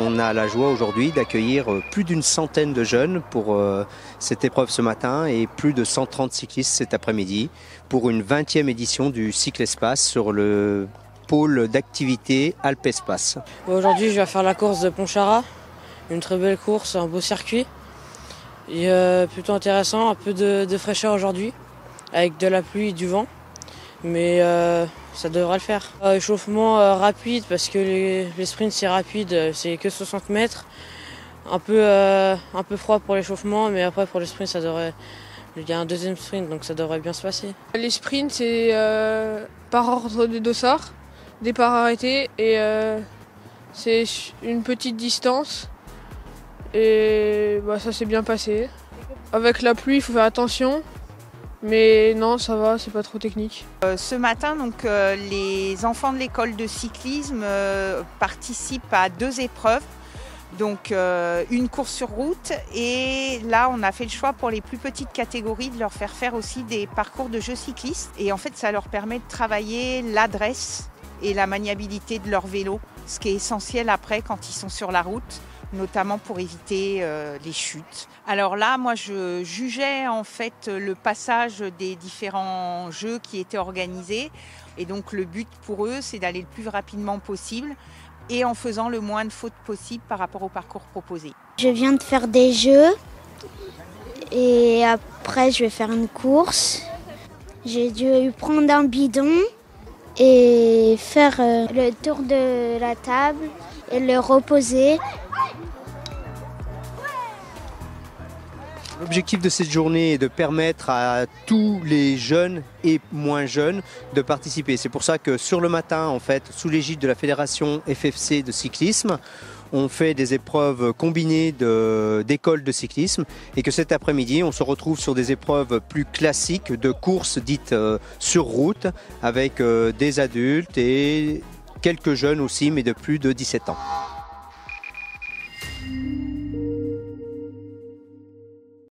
On a la joie aujourd'hui d'accueillir euh, plus d'une centaine de jeunes pour euh, cette épreuve ce matin et plus de 130 cyclistes cet après-midi pour une 20e édition du Cycle Espace sur le pôle d'activité Alpe Espace. Aujourd'hui, je vais faire la course de Pontcharra, une très belle course, un beau circuit. Et euh, plutôt intéressant, un peu de, de fraîcheur aujourd'hui, avec de la pluie et du vent. Mais euh, ça devrait le faire. Euh, échauffement euh, rapide parce que les, les sprints c'est rapide, c'est que 60 mètres. Un peu, un peu froid pour l'échauffement, mais après pour le sprint ça devrait. Il y a un deuxième sprint donc ça devrait bien se passer. Les sprints, c'est par ordre de dossard, départ arrêté, et c'est une petite distance. Et bah, ça s'est bien passé. Avec la pluie, il faut faire attention. Mais non, ça va, c'est pas trop technique. Euh, ce matin, donc, euh, les enfants de l'école de cyclisme euh, participent à deux épreuves. Donc une course sur route et là on a fait le choix pour les plus petites catégories de leur faire faire aussi des parcours de jeux cyclistes et en fait ça leur permet de travailler l'adresse et la maniabilité de leur vélo, ce qui est essentiel après quand ils sont sur la route notamment pour éviter euh, les chutes. Alors là, moi, je jugeais en fait le passage des différents jeux qui étaient organisés. Et donc, le but pour eux, c'est d'aller le plus rapidement possible et en faisant le moins de fautes possible par rapport au parcours proposé. Je viens de faire des jeux et après je vais faire une course. J'ai dû prendre un bidon et faire euh, le tour de la table et le reposer. L'objectif de cette journée est de permettre à tous les jeunes et moins jeunes de participer. C'est pour ça que sur le matin, en fait, sous l'égide de la Fédération FFC de cyclisme, on fait des épreuves combinées d'écoles de, cyclisme et que cet après-midi, on se retrouve sur des épreuves plus classiques de courses dites euh, sur route avec euh, des adultes et quelques jeunes aussi, mais de plus de 17 ans.